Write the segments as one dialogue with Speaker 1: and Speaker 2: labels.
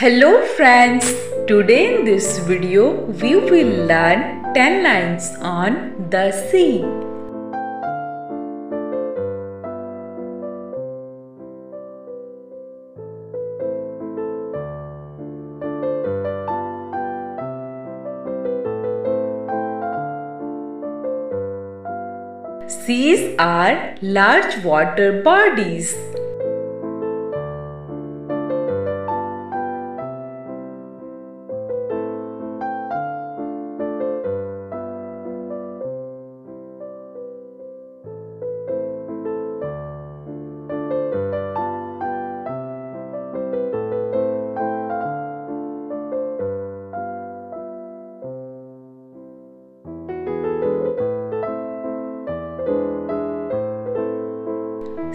Speaker 1: Hello friends, today in this video we will learn 10 lines on the sea. Seas are large water bodies.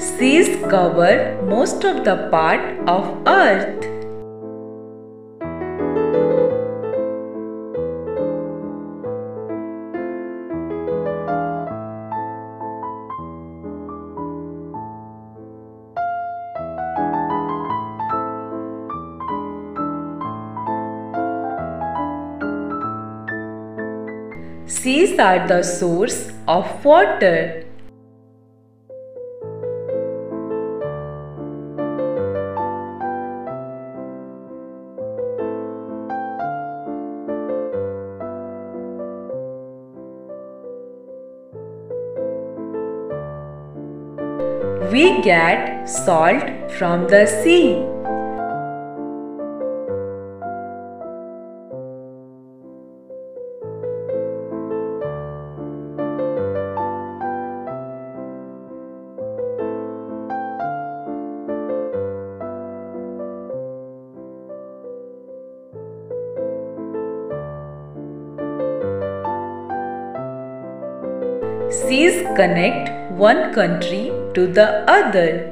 Speaker 1: Seas cover most of the part of earth. Seas are the source of water. We get salt from the sea. Seas connect one country to the other.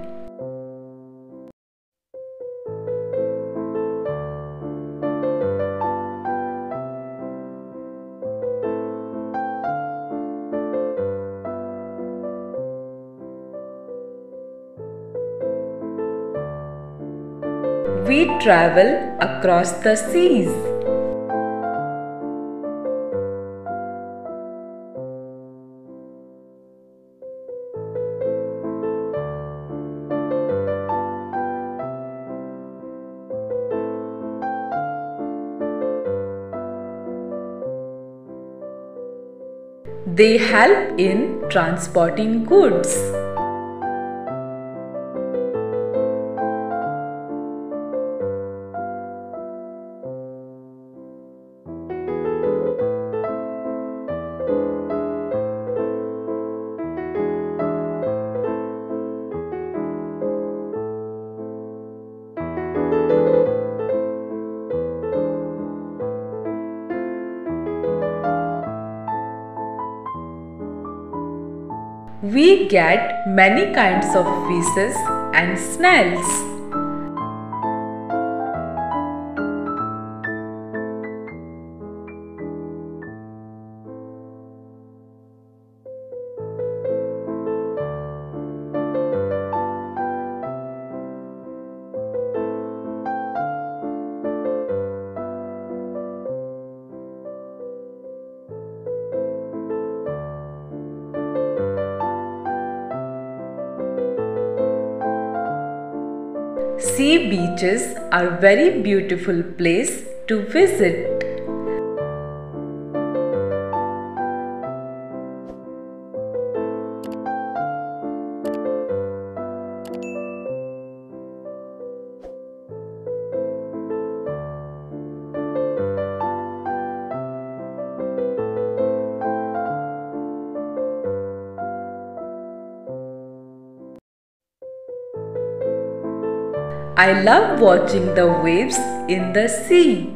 Speaker 1: We travel across the seas. They help in transporting goods. We get many kinds of fishes and snails. Sea beaches are very beautiful place to visit. I love watching the waves in the sea.